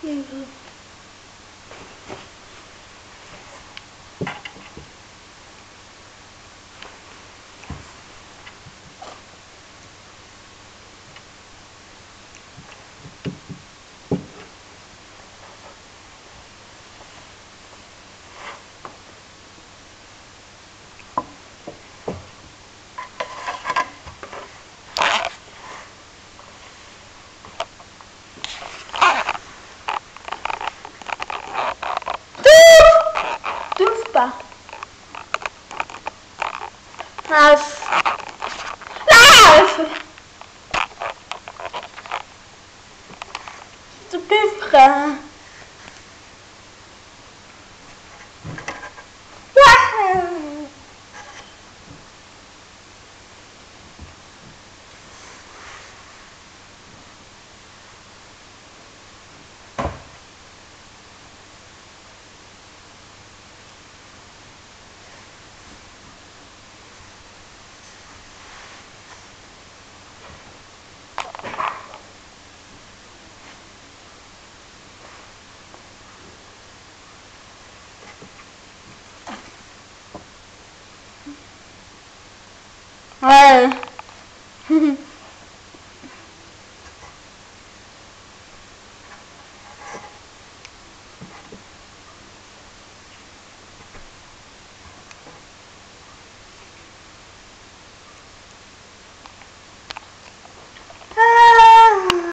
那个。Life. Life. Tu peux frère. 哎。哼 哼